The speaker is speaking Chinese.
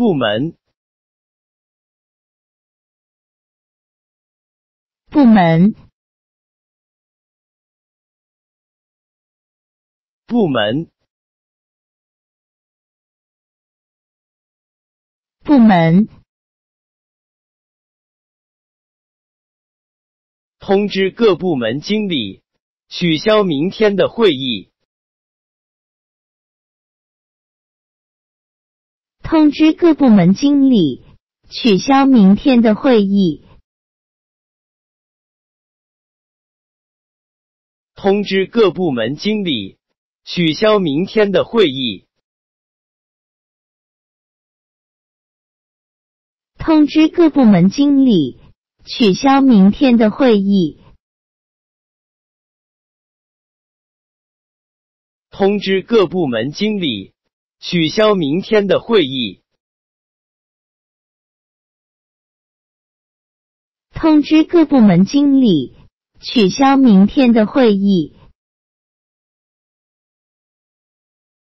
部门，部门，部门，部门，通知各部门经理取消明天的会议。通知各部门经理取消明天的会议。通知各部门经理取消明天的会议。通知各部门经理取消明天的会议。通知各部门经理取消明天的会议。通知各部门经理取消明天的会议。